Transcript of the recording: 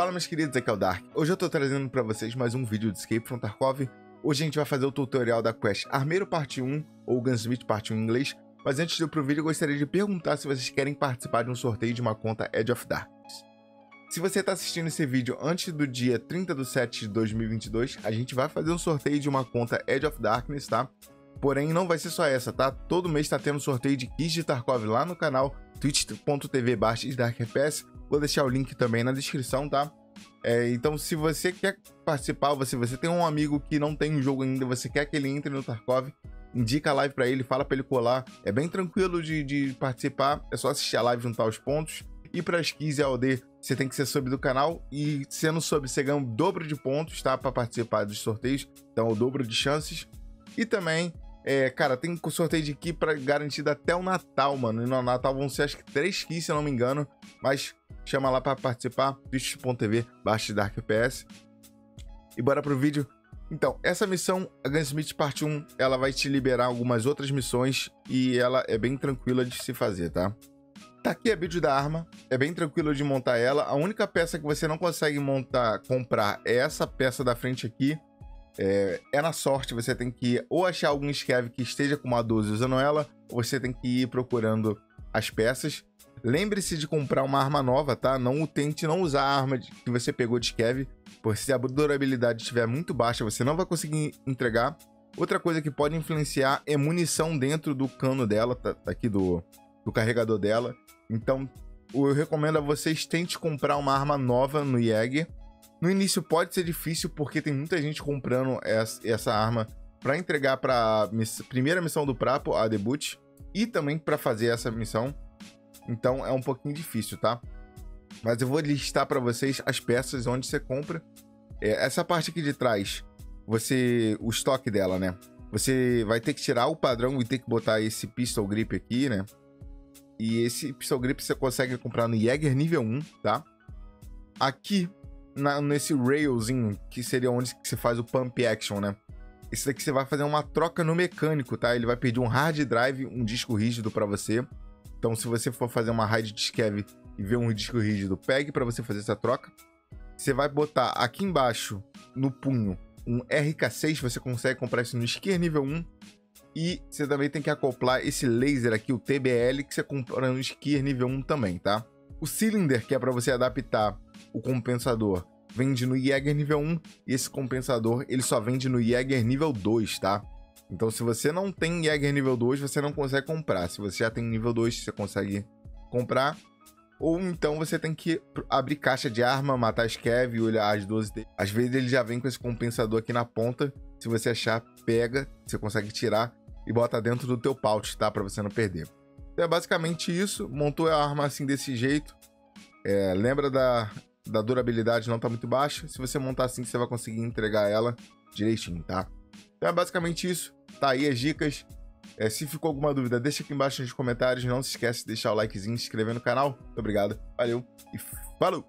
Fala meus queridos, aqui é o Dark. Hoje eu tô trazendo pra vocês mais um vídeo de Escape from Tarkov. Hoje a gente vai fazer o tutorial da quest Armeiro Parte 1, ou Gunsmith Parte 1 em inglês. Mas antes de ir pro vídeo, eu gostaria de perguntar se vocês querem participar de um sorteio de uma conta Edge of Darkness. Se você tá assistindo esse vídeo antes do dia 30 de 7 de 2022, a gente vai fazer um sorteio de uma conta Edge of Darkness, tá? Porém, não vai ser só essa, tá? Todo mês tá tendo sorteio de kits de Tarkov lá no canal twitch.tv darkfps. Vou deixar o link também na descrição, tá? É, então, se você quer participar, se você tem um amigo que não tem um jogo ainda, você quer que ele entre no Tarkov, indica a live para ele, fala para ele colar. É bem tranquilo de, de, participar, é só assistir a live, juntar os pontos. E para as 15 AOD, você tem que ser sub do canal. E sendo sub, você ganha o dobro de pontos, tá? Para participar dos sorteios. Então, o dobro de chances. E também é, cara, tem sorteio de key pra, garantido até o Natal, mano. E no Natal vão ser acho que 3 keys, se eu não me engano. Mas chama lá pra participar, twitch.tv darkps. E bora pro vídeo. Então, essa missão, a Gunsmith Parte 1, ela vai te liberar algumas outras missões e ela é bem tranquila de se fazer, tá? Tá aqui a build da arma, é bem tranquilo de montar ela. A única peça que você não consegue montar, comprar, é essa peça da frente aqui, é, é, na sorte, você tem que ou achar algum scav que esteja com uma 12 usando ela, ou você tem que ir procurando as peças. Lembre-se de comprar uma arma nova, tá? Não tente não usar a arma que você pegou de scav, porque se a durabilidade estiver muito baixa, você não vai conseguir entregar. Outra coisa que pode influenciar é munição dentro do cano dela, tá, tá aqui do, do carregador dela. Então, eu recomendo a vocês tente comprar uma arma nova no Jäger no início pode ser difícil porque tem muita gente comprando essa arma para entregar para miss primeira missão do Prapo, a debut, e também para fazer essa missão. Então é um pouquinho difícil, tá? Mas eu vou listar para vocês as peças onde você compra. É, essa parte aqui de trás, você o estoque dela, né? Você vai ter que tirar o padrão e ter que botar esse pistol grip aqui, né? E esse pistol grip você consegue comprar no Jäger nível 1, tá? Aqui na, nesse railzinho, que seria onde você faz o pump action, né? Esse daqui você vai fazer uma troca no mecânico, tá? Ele vai pedir um hard drive, um disco rígido para você. Então, se você for fazer uma raid de scav e ver um disco rígido, pegue para você fazer essa troca. Você vai botar aqui embaixo, no punho, um RK6, você consegue comprar isso no Skier nível 1. E você também tem que acoplar esse laser aqui, o TBL, que você compra no Skier nível 1 também, tá? O cylinder, que é para você adaptar o compensador vende no Jäger nível 1 e esse compensador ele só vende no Jäger nível 2, tá? Então se você não tem Jäger nível 2, você não consegue comprar. Se você já tem nível 2, você consegue comprar. Ou então você tem que abrir caixa de arma, matar Scav e olhar as 12 dele. Às vezes ele já vem com esse compensador aqui na ponta. Se você achar, pega, você consegue tirar e bota dentro do teu pouch, tá? Pra você não perder. Então é basicamente isso. Montou a arma assim desse jeito. É, lembra da da durabilidade não tá muito baixa. Se você montar assim, você vai conseguir entregar ela direitinho, tá? Então é basicamente isso. Tá aí as dicas. É, se ficou alguma dúvida, deixa aqui embaixo nos comentários. Não se esquece de deixar o likezinho, se inscrever no canal. Muito obrigado, valeu e falou!